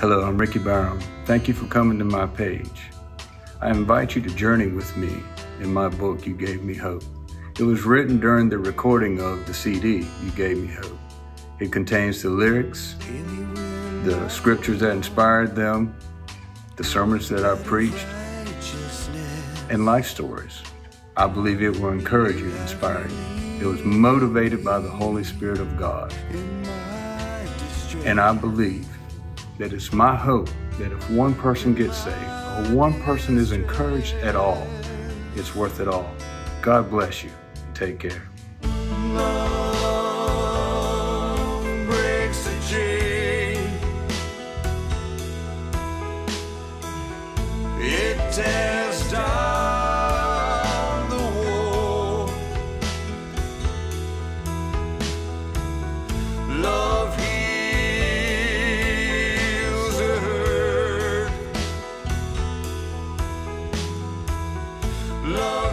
Hello, I'm Ricky Byrum. Thank you for coming to my page. I invite you to journey with me in my book, You Gave Me Hope. It was written during the recording of the CD, You Gave Me Hope. It contains the lyrics, the scriptures that inspired them, the sermons that I preached, and life stories. I believe it will encourage you and inspire you. It was motivated by the Holy Spirit of God. And I believe that it's my hope that if one person gets saved or one person is encouraged at all, it's worth it all. God bless you. Take care. Lord.